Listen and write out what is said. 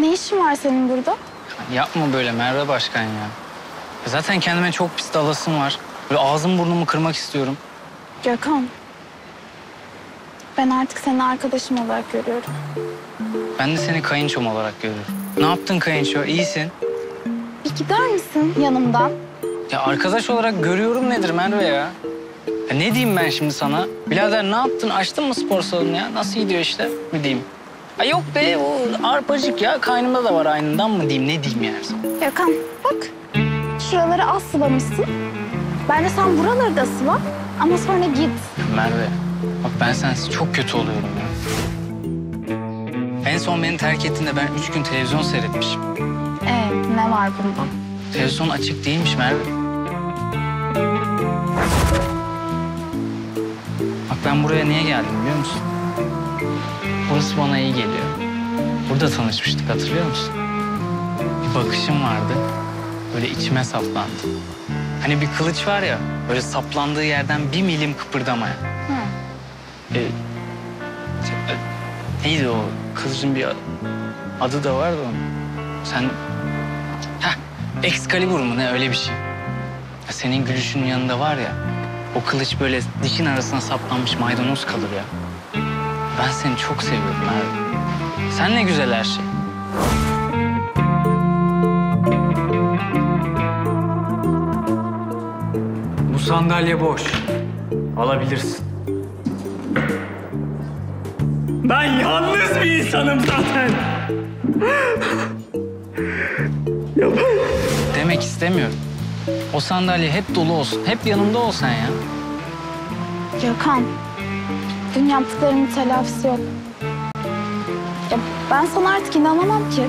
Ne işin var senin burada? Yapma böyle Merve Başkan ya. Zaten kendime çok pis dalasım var. Böyle ağzım burnumu kırmak istiyorum. Gökhan. Ben artık seni arkadaşım olarak görüyorum. Ben de seni kayınçom olarak görüyorum. Ne yaptın kayınço? İyisin. Bir gider misin yanımdan? Ya arkadaş olarak görüyorum nedir Merve ya? ya? Ne diyeyim ben şimdi sana? Birader ne yaptın? Açtın mı spor salonu ya? Nasıl gidiyor işte? Mi diyeyim? Ha yok be o arpacık ya. Kaynımda da var aynından mı diyeyim? Ne diyeyim yani sana? Gökhan bak. Şuraları az sıvamışsın. Ben de sen buraları da sıva. Ama sonra git. Merve bak ben sensiz çok kötü oluyorum ya. En son beni terk ettiğinde ben üç gün televizyon seyretmişim. Ee, ne var bunda? Televizyon açık değilmiş Merve. Bak ben buraya niye geldim biliyor musun? Burası bana iyi geliyor. Burada tanışmıştık hatırlıyor musun? Bir bakışım vardı. Böyle içime saplandı. Hani bir kılıç var ya, böyle saplandığı yerden bir milim kıpırdamaya. Hı. Ee, neydi o? Kılıcın bir adı da vardı onun. Sen... Heh, Excalibur mu ne öyle bir şey. Ya senin gülüşünün yanında var ya, o kılıç böyle dikin arasına saplanmış maydanoz kalır ya. Ben seni çok seviyorum Merve. Sen ne güzel her şey. Bu sandalye boş. Alabilirsin. Ben yalnız bir insanım zaten. Demek istemiyorum. O sandalye hep dolu olsun. Hep yanımda olsan ya. Gökhan. Dün yaptıklarının telafisi yok. Ya ben sana artık inanamam ki.